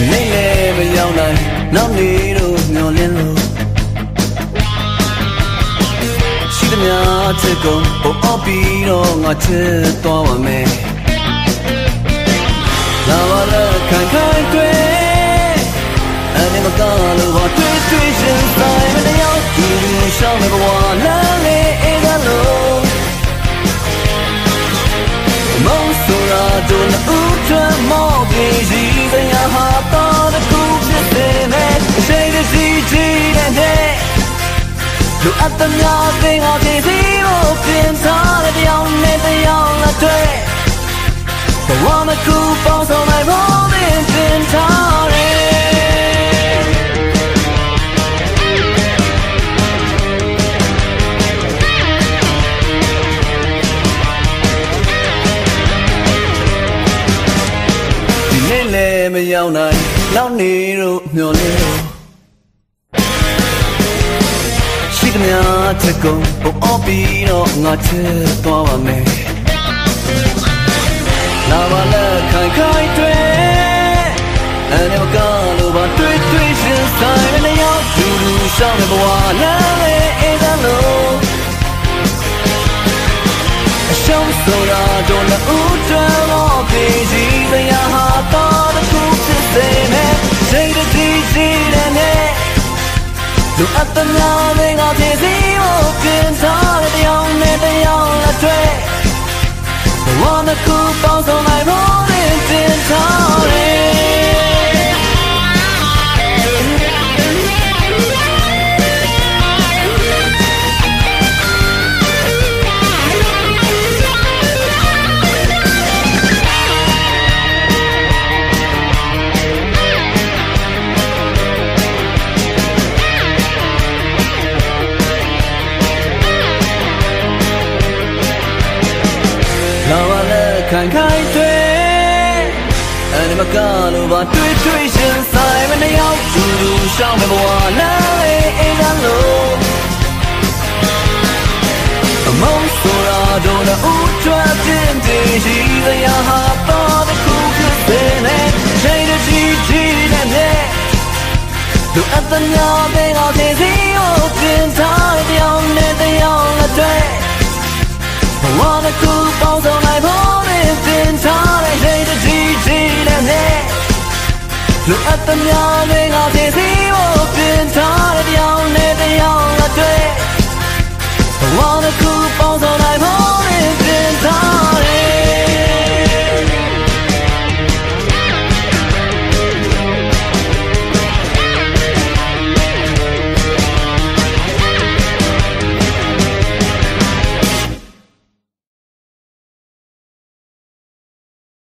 ရောက်နိုင်နောက်နေတော့မျောလင်းလို့ရှိသမျှချစ်ကုန်ပေါ်အပ်ပြီးတော့ငါချစ်သွားပါမယ်လာပါလားခိုင်ခိုင်တွေ့အနေမကလို့ဘာတွေ့တွေ့ရှင်ဆိုင်မတရားဒီလိုရှောင်းနေဘဝလမ်းလေးအေးကလို့မုံဆိုရာတို့နဲ့ဦးထွန်းမော့ပြီးစီ လူအပ်သမျှသင်္ဟာပြည်စီကိုပြင်ထားတဲ့တရားနဲ့တရားလက်တွေ့ဘဝမကူပေါင်းဆောင်နိုင်ဖို့ပြင်ထားတယ်ဒီနေ့လည်းမရောက်နိုင်နောက်နေတော့မျောလင်း သမျှချက်ကုန်ပေါ်အပ်ပြီးတော့ငါချစ်သွားပါမယ်လာပါလက်ခိုင်ခိုင်တွေ့အနေမကလို့ပါတွေ့တွေ့ရှင်ဆိုင်နဲ့ရောက်သူလူရှောင်းတဲ့ဘဝလမ်းလေးအေးသလို့အရှုံးဆိုတာတော့လည်းဦးတွ လူအပ်သမျှတွေကပြည်စီကိုပြင်ထားတဲ့တရားနဲ့တရားလက်တွေ့ဘဝတစ်ခုပေါင်းစုံနိုင်ဖို့ ပါလက်ခိုင်ခိုင်တွေ့အနေမကလို့ပါတွေ့တွေ့ရှင်ဆိုင်မနေရောက်သူလူရှောင်းမဘဝလမ်းလေးအေးကလို့အမောင်းဆိုရာတော့နဲ့ဦးထွတ်တင်တည်ရှိသရာဟာတော့တစ်ခုဖြစ်စေနဲ့ချိန်တည်းကြည့်နေတဲ့ လူအပ်သမျှတွေကပြည်စီကို